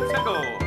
Let's go!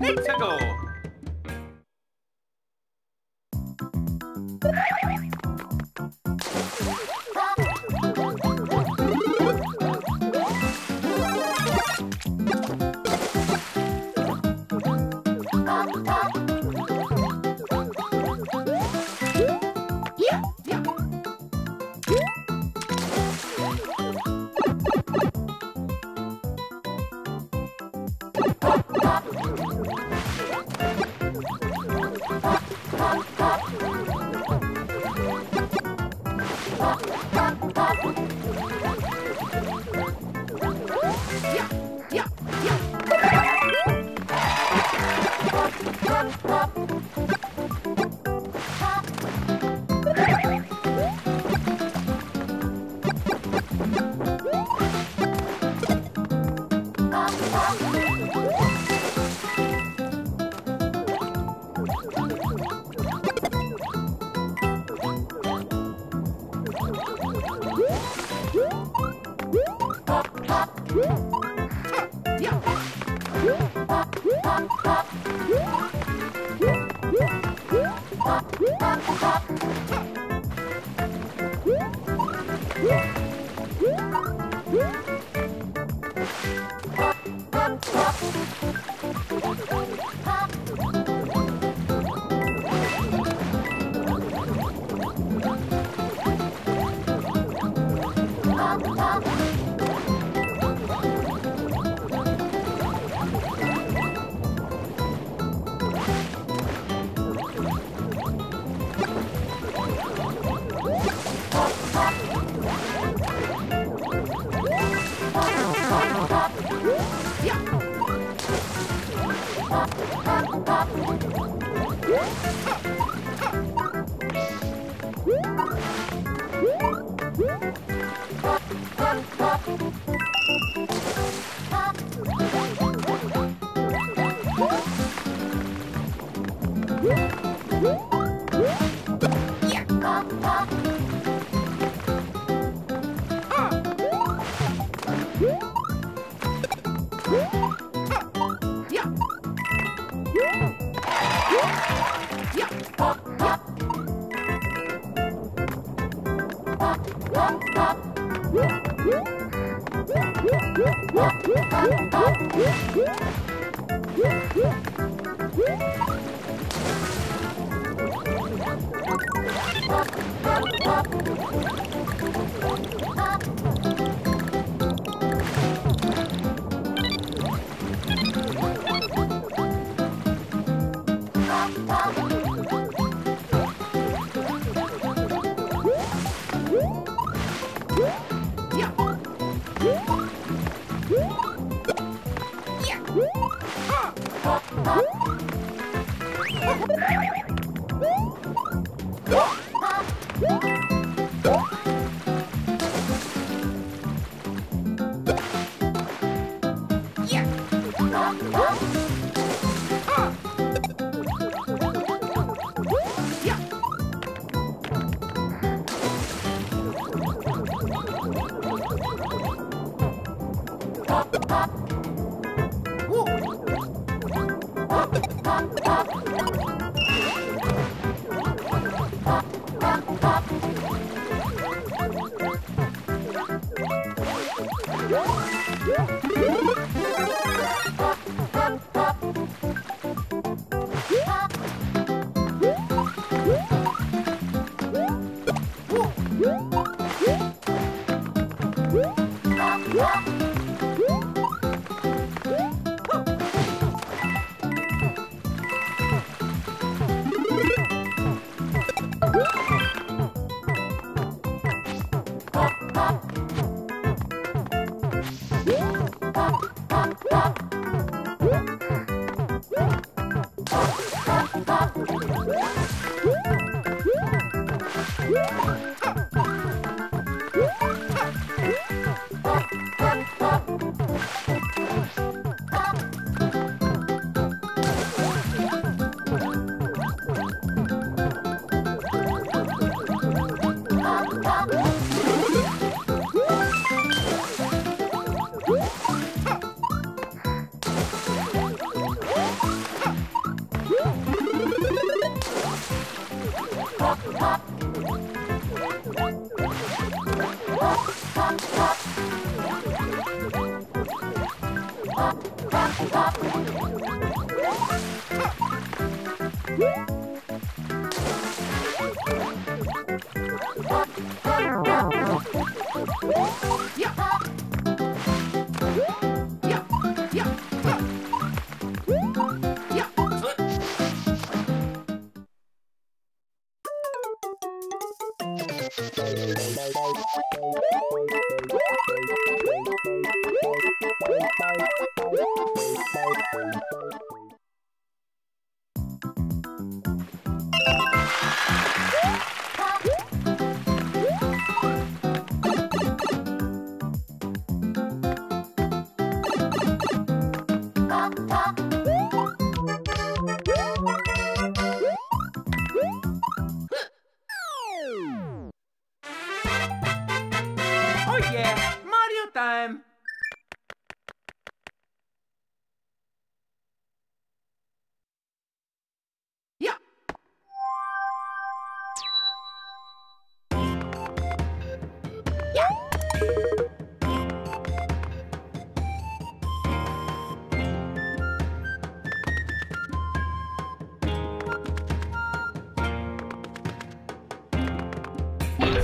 Let's go. 走。Woo! Oh, my God. Yeah.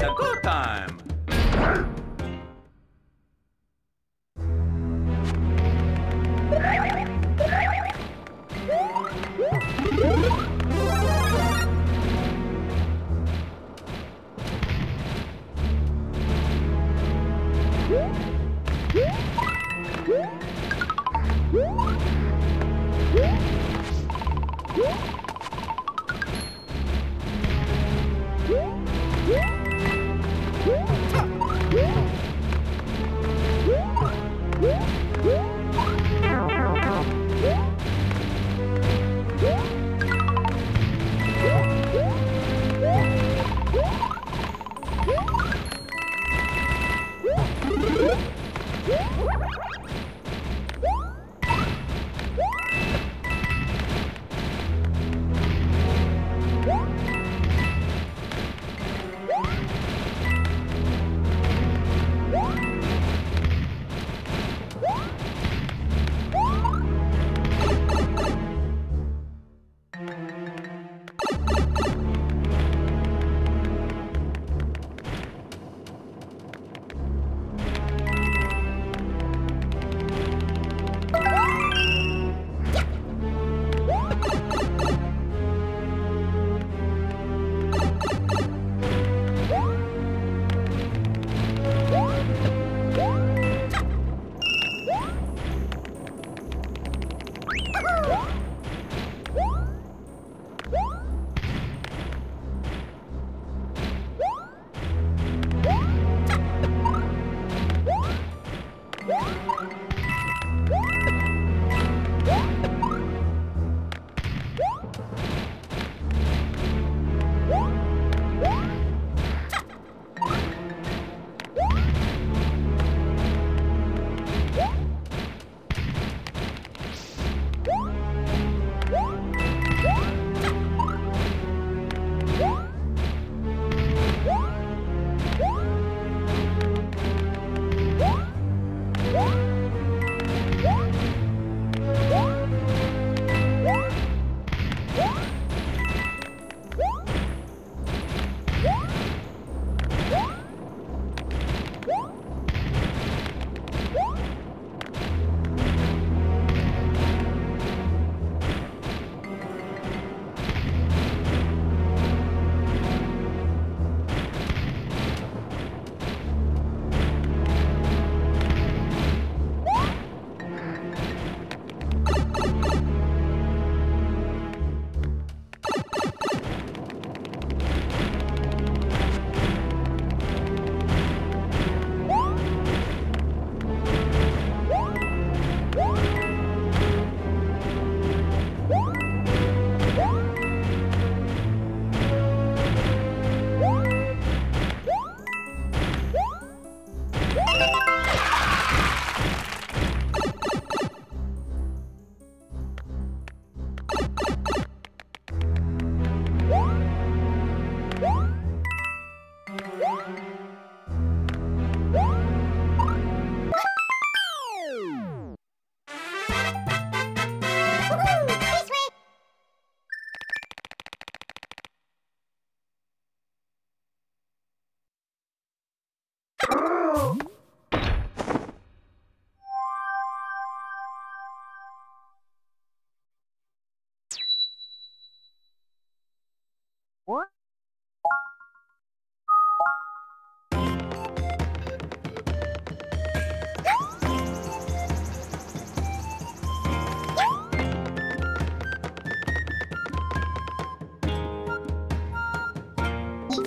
It's a go time!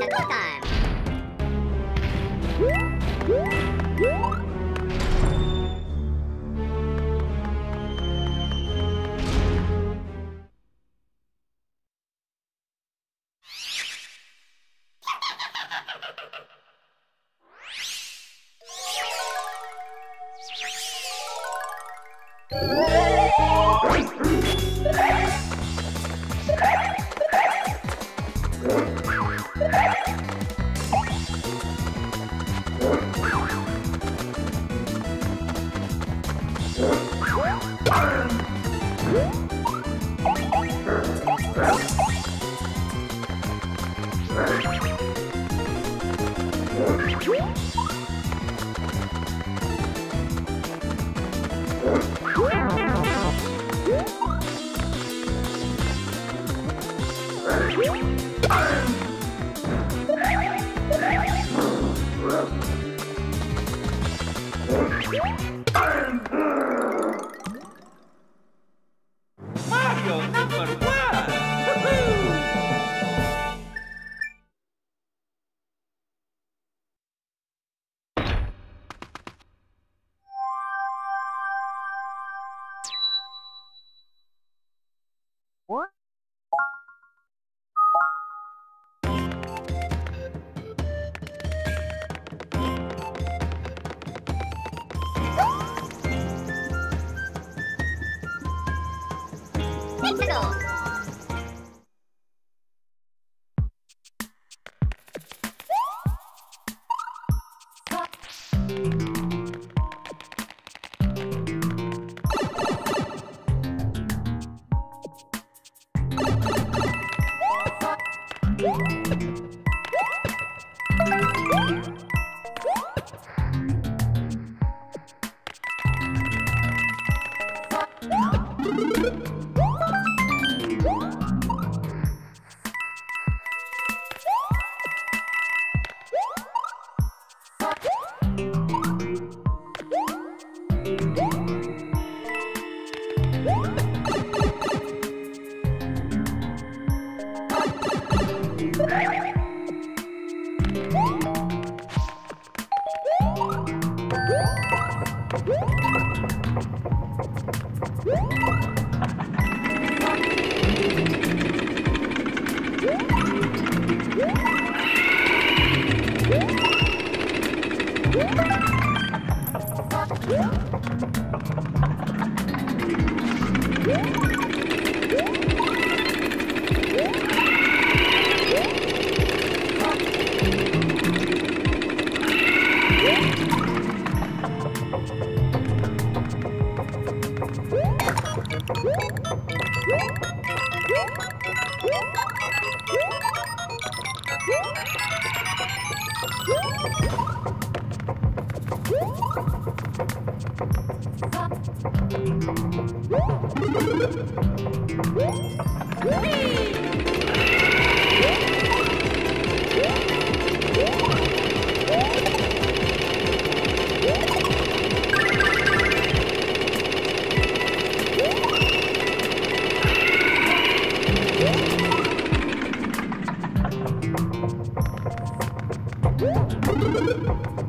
交代 And Thank you.